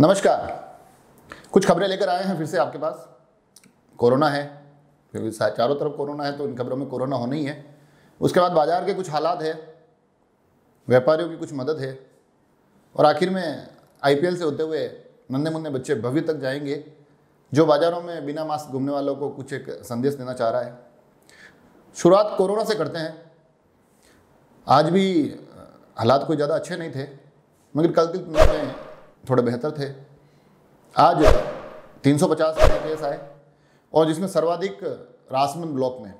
नमस्कार। कुछ खबरें लेकर आए हैं फिर से आपके पास। कोरोना है, क्योंकि चारों तरफ़ कोरोना है तो इन खबरों में कोरोना होना ही है। उसके बाद बाज़ार के कुछ हालात है, व्यापारियों की कुछ मदद है, और आखिर में आईपीएल से होते हुए नन्हे मुन्ने बच्चे भव्य तक जाएँगे, जो बाजारों में बिना मास्क घूमने वालों को कुछ एक संदेश देना चाह रहा है। शुरुआत कोरोना से करते हैं। आज भी हालात कोई ज़्यादा अच्छे नहीं थे, मगर कल की तुलना में थोड़े बेहतर थे। आज 350 नए केस आए और जिसमें सर्वाधिक रासमंद ब्लॉक में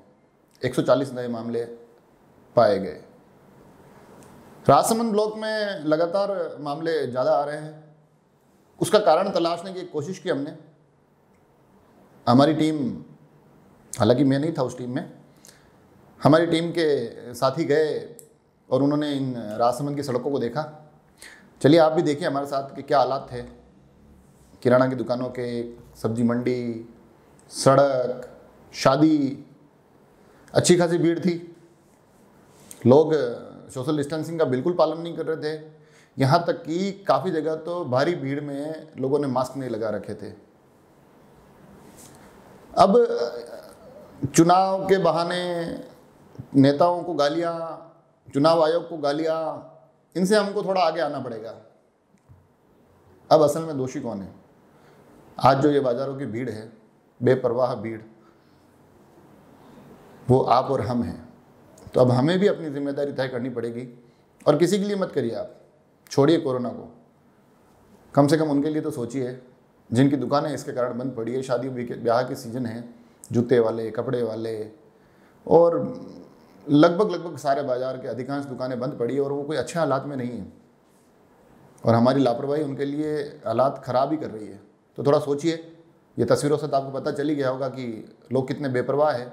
140 नए मामले पाए गए। रासमंद ब्लॉक में लगातार मामले ज़्यादा आ रहे हैं। उसका कारण तलाशने की कोशिश की हमने। हमारी टीम, हालाँकि मैं नहीं था उस टीम में, हमारी टीम के साथी गए और उन्होंने इन राजसमंद की सड़कों को देखा। चलिए आप भी देखिए हमारे साथ कि क्या हालात थे किराना की दुकानों के, सब्ज़ी मंडी, सड़क, शादी, अच्छी खासी भीड़ थी। लोग सोशल डिस्टेंसिंग का बिल्कुल पालन नहीं कर रहे थे। यहाँ तक कि काफ़ी जगह तो भारी भीड़ में लोगों ने मास्क नहीं लगा रखे थे। अब चुनाव के बहाने नेताओं को गालियाँ, चुनाव आयोग को गालियाँ इनसे हमको थोड़ा आगे आना पड़ेगा। अब असल में दोषी कौन है? आज जो ये बाजारों की भीड़ है, बेपरवाह भीड़, वो आप और हम हैं। तो अब हमें भी अपनी ज़िम्मेदारी तय करनी पड़ेगी। और किसी के लिए मत करिए आप। छोड़िए कोरोना को। कम से कम उनके लिए तो सोचिए। जिनकी दुकानें इसके कारण बंद पड़ी है, शादी ब्याह के सीज़न है, जूते वाले, कपड़े वाले, और लगभग लगभग सारे बाज़ार के अधिकांश दुकानें बंद पड़ी है और वो कोई अच्छे हालात में नहीं है। और हमारी लापरवाही उनके लिए हालात ख़राब ही कर रही है। तो थोड़ा सोचिए, ये तस्वीरों से तो आपको पता चल ही गया होगा कि लोग कितने बेपरवाह हैं।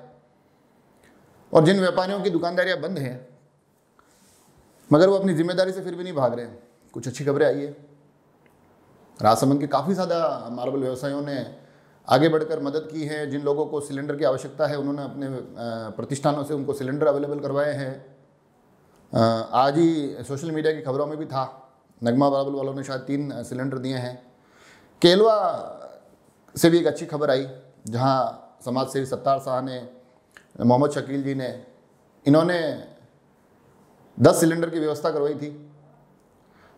और जिन व्यापारियों की दुकानदारियाँ बंद हैं, मगर वो अपनी ज़िम्मेदारी से फिर भी नहीं भाग रहे हैं। कुछ अच्छी खबरें आई है राजसमंद के काफ़ी ज़्यादा मार्बल व्यवसायियों ने आगे बढ़कर मदद की है, जिन लोगों को सिलेंडर की आवश्यकता है, उन्होंने अपने प्रतिष्ठानों से उनको सिलेंडर अवेलेबल करवाए हैं। आज ही सोशल मीडिया की खबरों में भी था, नगमा मार्बल वालों ने शायद तीन सिलेंडर दिए हैं। केलवा से भी एक अच्छी खबर आई, जहाँ समाज सेवी सत्तार शाह ने, मोहम्मद शकील जी ने, इन्होंने दस सिलेंडर की व्यवस्था करवाई थी,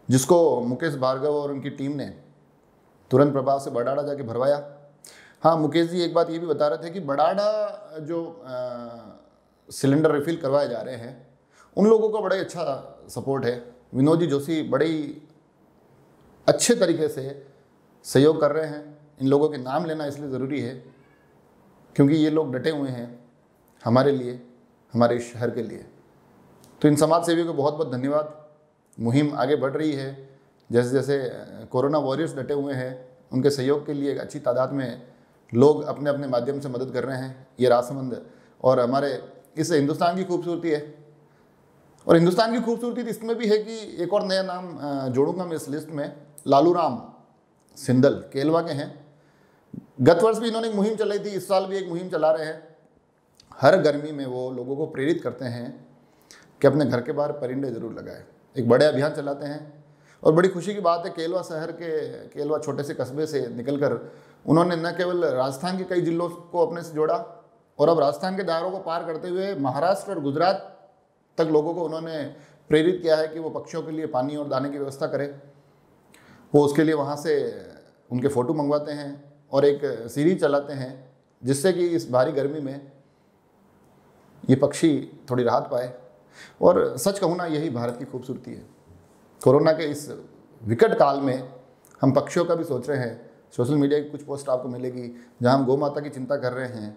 जिसको मुकेश भार्गव और उनकी टीम ने तुरंत प्रभाव से बडाड़ा जाके भरवाया। हाँ मुकेश जी, एक बात ये भी बता रहे थे कि बडाड़ा जो सिलेंडर रिफिल करवाए जा रहे हैं, उन लोगों का बड़ा अच्छा सपोर्ट है। विनोद जी जोशी बड़े अच्छे तरीके से सहयोग कर रहे हैं। इन लोगों के नाम लेना इसलिए ज़रूरी है, क्योंकि ये लोग डटे हुए हैं हमारे लिए, हमारे शहर के लिए। तो इन समाज सेवियों को बहुत बहुत धन्यवाद। मुहिम आगे बढ़ रही है। जैसे जैसे कोरोना वॉरियर्स डटे हुए हैं, उनके सहयोग के लिए एक अच्छी तादाद में लोग अपने अपने माध्यम से मदद कर रहे हैं, ये रासमंद और हमारे, इस हिंदुस्तान की खूबसूरती है। और हिंदुस्तान की खूबसूरती तो इसमें भी है कि एक और नया नाम जोड़ूँगा मैं इस लिस्ट में लालू राम सिंदल, केलवा के हैं। गत वर्ष भी इन्होंने एक मुहिम चलाई थी, इस साल भी एक मुहिम चला रहे हैं। हर गर्मी में वो लोगों को प्रेरित करते हैं कि अपने घर के बाहर परिंदे ज़रूर लगाए। एक बड़े अभियान चलाते हैं। और बड़ी खुशी की बात है, केलवा शहर के, केलवा छोटे से कस्बे से निकलकर उन्होंने न केवल राजस्थान के कई जिलों को अपने से जोड़ा, और अब राजस्थान के दायरों को पार करते हुए महाराष्ट्र और गुजरात तक लोगों को उन्होंने प्रेरित किया है कि वो पक्षियों के लिए पानी और दाने की व्यवस्था करें। वो उसके लिए वहाँ से उनके फ़ोटो मंगवाते हैं और एक सीरीज़ चलाते हैं, जिससे कि इस भारी गर्मी में ये पक्षी थोड़ी राहत पाए। और सच कहूँ ना, यही भारत की खूबसूरती है। कोरोना के इस विकट काल में हम पक्षियों का भी सोच रहे हैं सोशल मीडिया की कुछ पोस्ट आपको मिलेगी, जहाँ हम गौ माता की चिंता कर रहे हैं।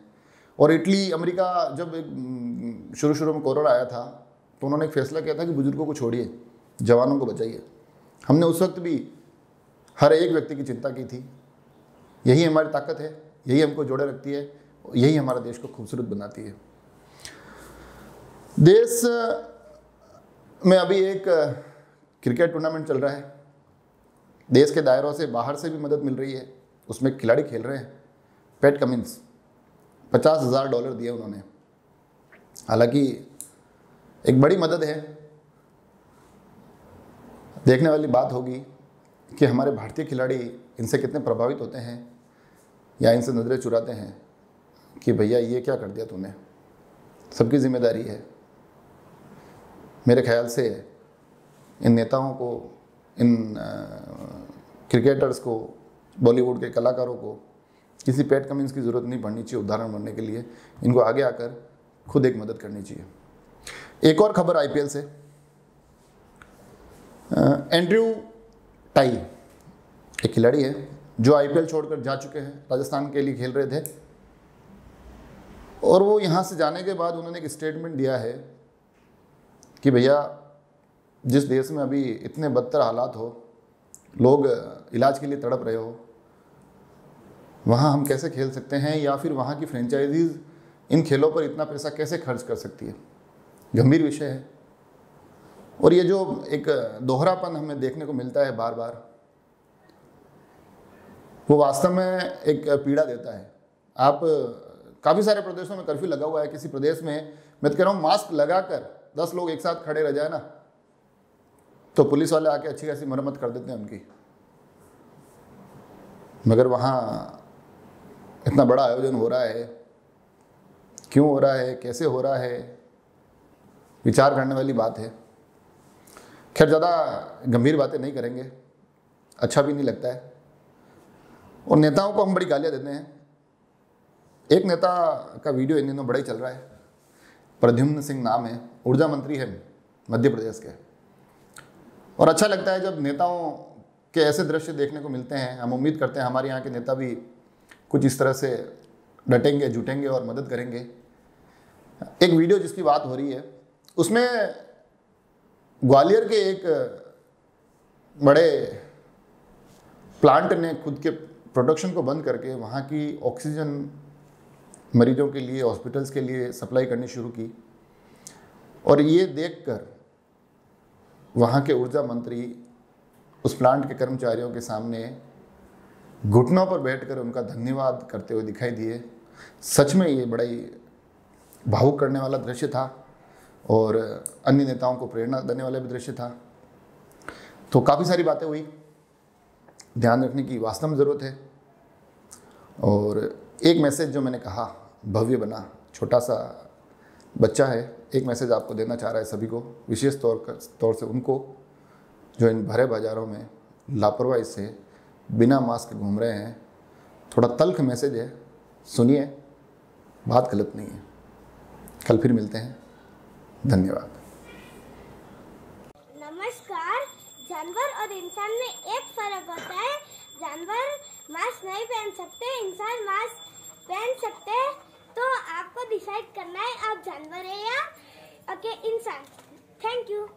और इटली, अमेरिका, जब शुरू शुरू में कोरोना आया था तो उन्होंने एक फैसला किया था कि बुज़ुर्गों को छोड़िए, जवानों को बचाइए। हमने उस वक्त भी हर एक व्यक्ति की चिंता की थी। यही हमारी ताकत है, यही हमको जोड़े रखती है, यही हमारे देश को खूबसूरत बनाती है। देश में अभी एक, क्रिकेट टूर्नामेंट चल रहा है। देश के दायरों से बाहर से भी मदद मिल रही है। उसमें खिलाड़ी खेल रहे हैं। पेट कमिंस पचास हज़ार डॉलर दिए उन्होंने। हालाँकि एक बड़ी मदद है। देखने वाली बात होगी कि हमारे भारतीय खिलाड़ी इनसे कितने प्रभावित होते हैं या इनसे नज़रें चुराते हैं कि भैया, ये क्या कर दिया तूने? सबकी ज़िम्मेदारी है। मेरे ख्याल से इन नेताओं को इन क्रिकेटर्स को, बॉलीवुड के कलाकारों को किसी पेट कमिंस की ज़रूरत नहीं पड़नी चाहिए उदाहरण बनने के लिए। इनको आगे आकर खुद एक मदद करनी चाहिए। एक और खबर आईपीएल से। एंड्रयू टाई एक खिलाड़ी है, जो आईपीएल छोड़कर जा चुके हैं, राजस्थान के लिए खेल रहे थे। और वो यहाँ से जाने के बाद उन्होंने एक स्टेटमेंट दिया है कि भैया जिस देश में अभी इतने बदतर हालात हो, लोग इलाज के लिए तड़प रहे हो, वहाँ हम कैसे खेल सकते हैं या फिर वहाँ की फ्रेंचाइजीज इन खेलों पर इतना पैसा कैसे खर्च कर सकती है? गंभीर विषय है। और ये जो एक दोहरापन हमें देखने को मिलता है बार बार वो वास्तव में एक पीड़ा देता है। आप काफ़ी सारे प्रदेशों में कर्फ्यू लगा हुआ है। किसी प्रदेश में, मैं तो कह रहा हूँ, मास्क लगाकर दस लोग एक साथ खड़े रह जाए ना। तो पुलिस वाले आके अच्छी खासी मरम्मत कर देते हैं उनकी। मगर वहाँ इतना बड़ा आयोजन हो रहा है। क्यों हो रहा है? कैसे हो रहा है? विचार करने वाली बात है। खैर, ज़्यादा गंभीर बातें नहीं करेंगे। अच्छा भी नहीं लगता है। और नेताओं को हम बड़ी गालियाँ देते हैं। एक नेता का वीडियो इन दिनों बड़ा ही चल रहा है। प्रद्युम्न सिंह नाम है। ऊर्जा मंत्री है मध्य प्रदेश के। और अच्छा लगता है जब नेताओं के ऐसे दृश्य देखने को मिलते हैं। हम उम्मीद करते हैं हमारे यहाँ के नेता भी कुछ इस तरह से डटेंगे, जुटेंगे और मदद करेंगे। एक वीडियो जिसकी बात हो रही है, उसमें ग्वालियर के एक बड़े प्लांट ने खुद के प्रोडक्शन को बंद करके वहाँ की ऑक्सीजन मरीजों के लिए, हॉस्पिटल्स के लिए सप्लाई करनी शुरू की। और ये देखकर वहाँ के ऊर्जा मंत्री उस प्लांट के कर्मचारियों के सामने घुटनों पर बैठकर उनका धन्यवाद करते हुए दिखाई दिए। सच में ये बड़ा ही भावुक करने वाला दृश्य था और अन्य नेताओं को प्रेरणा देने वाला भी दृश्य था। तो काफ़ी सारी बातें हुई। ध्यान रखने की वास्तव में ज़रूरत है। और एक मैसेज जो मैंने कहा, भव्य बना, छोटा सा बच्चा है, एक मैसेज आपको देना चाह रहा है सभी को, विशेष तौर कर तौर से उनको, जो इन भरे बाज़ारों में लापरवाही से बिना मास्क घूम रहे हैं, थोड़ा तल्ख मैसेज है, सुनिए, बात गलत नहीं है। कल फिर मिलते हैं। धन्यवाद। नमस्कार, जानवर और इंसान में एक फ़र्क होता है। जानवर मास्क नहीं पहन सकते, इंसान मास्क पहन सकते हैं। तो आपको डिसाइड करना है आप जानवर है या ओके इंसान। Thank you